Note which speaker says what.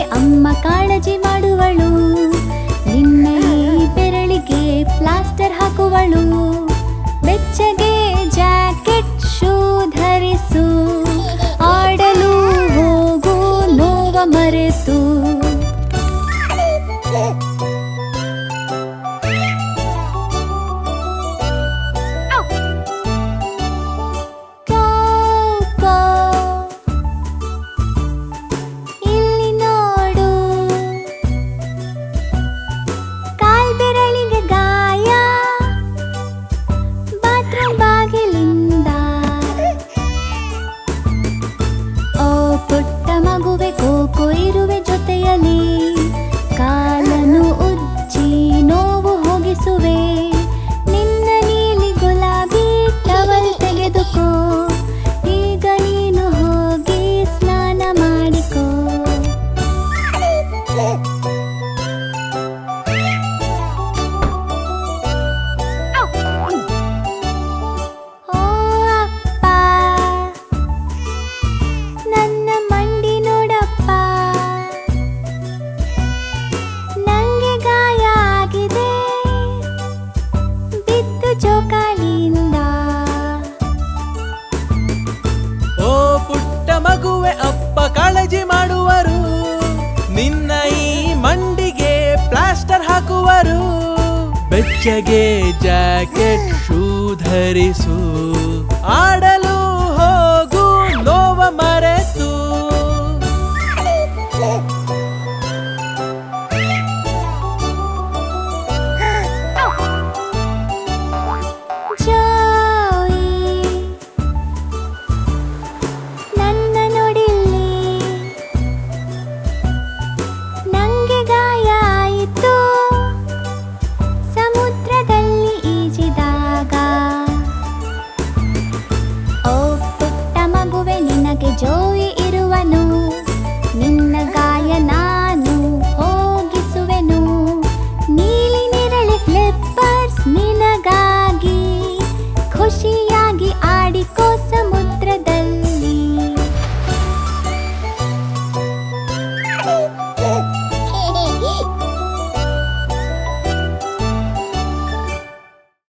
Speaker 1: ಅಮ್ಮ ಕಾಳಜಿ ಮಾಡುವಳು. ನಿನ್ನ ಬೆರಳಿಗೆ ಪ್ಲಾಸ್ಟರ್ ಹಾಕುವಳು. ¡Guiru, mi chute y alí! ಚೌಕ
Speaker 2: ಓ ಪುಟ್ಟ ಮಗುವೆ, ಅಪ್ಪ ಕಾಳಜಿ ಮಾಡುವರು. ನಿನ್ನ ಈ ಮಂಡಿಗೆ ಪ್ಲಾಸ್ಟರ್ ಹಾಕುವರು. ಬೆಚ್ಚಗೆ ಜಾಕೆಟ್ ಶೂ ಧರಿಸು. ಆ